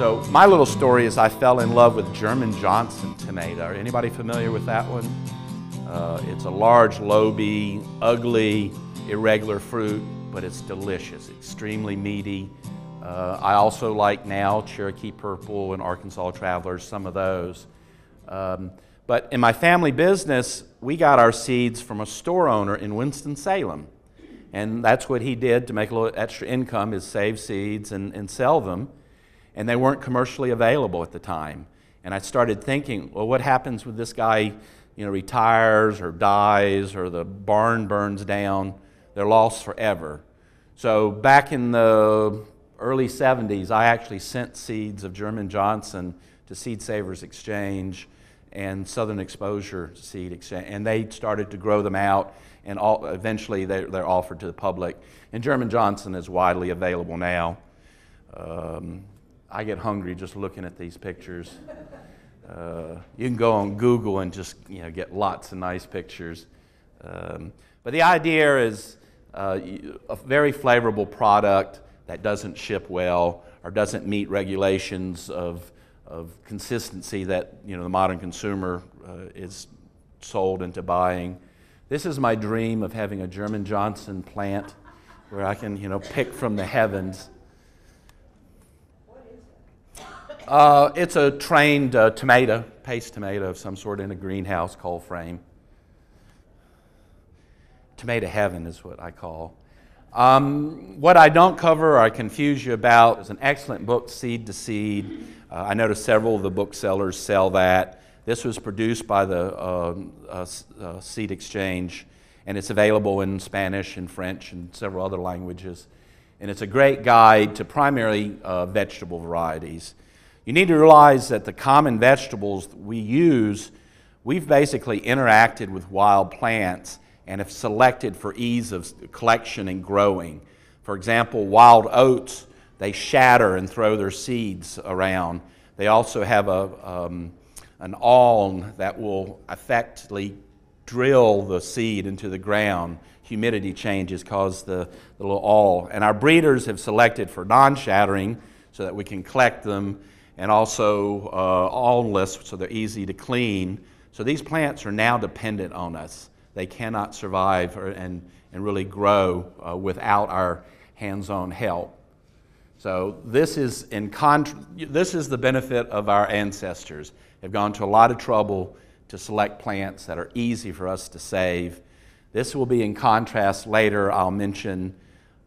So my little story is I fell in love with German Johnson tomato. Anybody familiar with that one? Uh, it's a large, lobe, ugly, irregular fruit, but it's delicious, extremely meaty. Uh, I also like now Cherokee Purple and Arkansas Travelers, some of those. Um, but in my family business, we got our seeds from a store owner in Winston-Salem. And that's what he did to make a little extra income is save seeds and, and sell them. And they weren't commercially available at the time. And I started thinking, well, what happens when this guy, you know, retires or dies or the barn burns down? They're lost forever. So back in the early 70s, I actually sent seeds of German Johnson to Seed Savers Exchange and Southern Exposure Seed Exchange, and they started to grow them out, and all, eventually they're, they're, offered to the public. And German Johnson is widely available now. Um, I get hungry just looking at these pictures. Uh, you can go on Google and just you know, get lots of nice pictures. Um, but the idea is uh, a very flavorful product that doesn't ship well or doesn't meet regulations of of consistency that you know the modern consumer uh, is sold into buying. This is my dream of having a German Johnson plant where I can you know pick from the heavens. Uh, it's a trained uh, tomato, paste tomato of some sort in a greenhouse cold frame. Tomato heaven is what I call. Um, what I don't cover or I confuse you about is an excellent book, Seed to Seed. Uh, I noticed several of the booksellers sell that. This was produced by the uh, uh, Seed Exchange, and it's available in Spanish and French and several other languages. And it's a great guide to primarily vegetable varieties. You need to realize that the common vegetables we use, we've basically interacted with wild plants and have selected for ease of collection and growing. For example, wild oats they shatter and throw their seeds around. They also have a, um, an awl that will effectively drill the seed into the ground. Humidity changes cause the, the little awl. And our breeders have selected for non shattering so that we can collect them, and also uh, awlless so they're easy to clean. So these plants are now dependent on us. They cannot survive or, and, and really grow uh, without our hands on help. So this is, in con- this is the benefit of our ancestors. They've gone to a lot of trouble to select plants that are easy for us to save. This will be in contrast later. I'll mention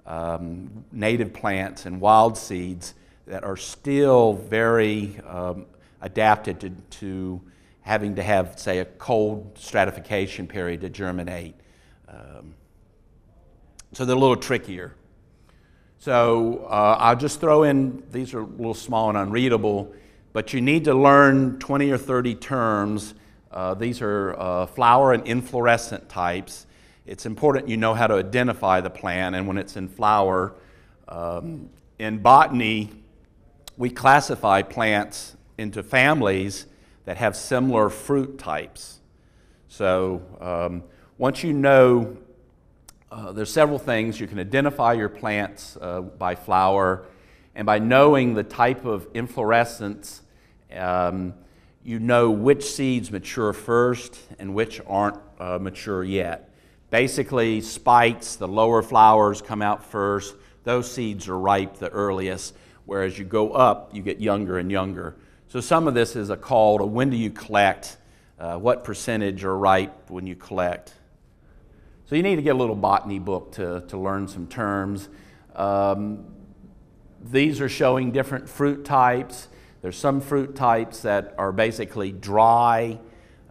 um, native plants and wild seeds that are still very um, adapted to, to, having to have, say, a cold stratification period to germinate. Um, so they're a little trickier. So uh, I'll just throw in, these are a little small and unreadable, but you need to learn 20 or 30 terms. Uh, these are uh, flower and inflorescent types. It's important you know how to identify the plant and when it's in flower. Um, in botany, we classify plants into families that have similar fruit types. So um, once you know uh, there's several things. You can identify your plants uh, by flower, and by knowing the type of inflorescence, um, you know which seeds mature first and which aren't uh, mature yet. Basically, spikes, the lower flowers come out first. Those seeds are ripe the earliest, whereas you go up, you get younger and younger. So, some of this is a call to when do you collect, uh, what percentage are ripe when you collect. So you need to get a little botany book to, to learn some terms. Um, these are showing different fruit types. There's some fruit types that are basically dry.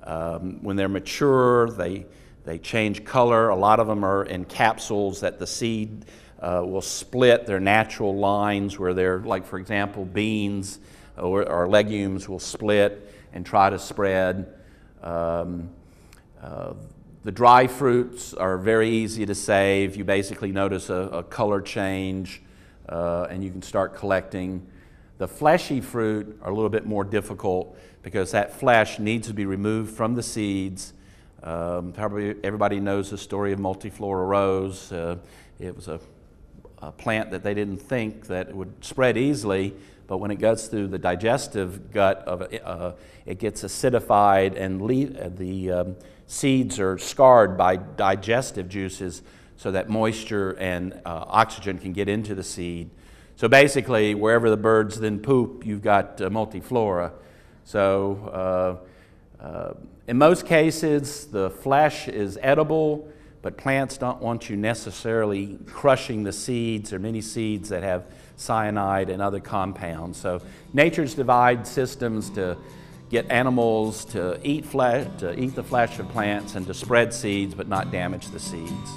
Um, when they're mature, they, they change color. A lot of them are in capsules that the seed uh, will split their natural lines where they're, like, for example, beans or, or legumes will split and try to spread. Um, uh, the dry fruits are very easy to save. You basically notice a, a color change uh, and you can start collecting. The fleshy fruit are a little bit more difficult because that flesh needs to be removed from the seeds. Um, probably everybody knows the story of multiflora rose. Uh, it was a a plant that they didn't think that it would spread easily, but when it goes through the digestive gut of it, uh, it gets acidified and uh, the um, seeds are scarred by digestive juices so that moisture and uh, oxygen can get into the seed. So basically, wherever the birds then poop, you've got uh, multiflora. So uh, uh, in most cases, the flesh is edible, but plants don't want you necessarily crushing the seeds. Are many seeds that have cyanide and other compounds. So nature's divided systems to get animals to eat flesh, to eat the flesh of plants and to spread seeds but not damage the seeds.